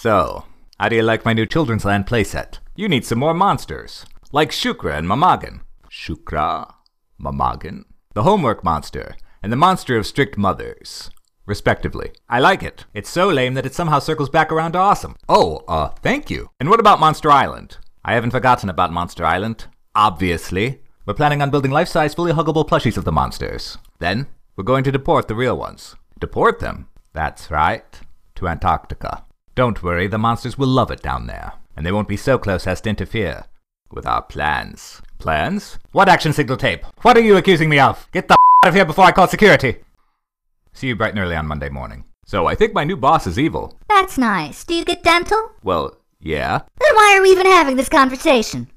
So, how do you like my new Children's Land playset? You need some more monsters, like Shukra and Mamagon. Shukra, Mamagon, the homework monster, and the monster of strict mothers, respectively. I like it. It's so lame that it somehow circles back around to awesome. Oh, uh, thank you. And what about Monster Island? I haven't forgotten about Monster Island. Obviously. We're planning on building life-size, fully huggable plushies of the monsters. Then, we're going to deport the real ones. Deport them? That's right. To Antarctica. Don't worry, the monsters will love it down there. And they won't be so close as to interfere with our plans. Plans? What action signal tape? What are you accusing me of? Get the out of here before I call security! See you bright and early on Monday morning. So I think my new boss is evil. That's nice. Do you get dental? Well, yeah. Then why are we even having this conversation?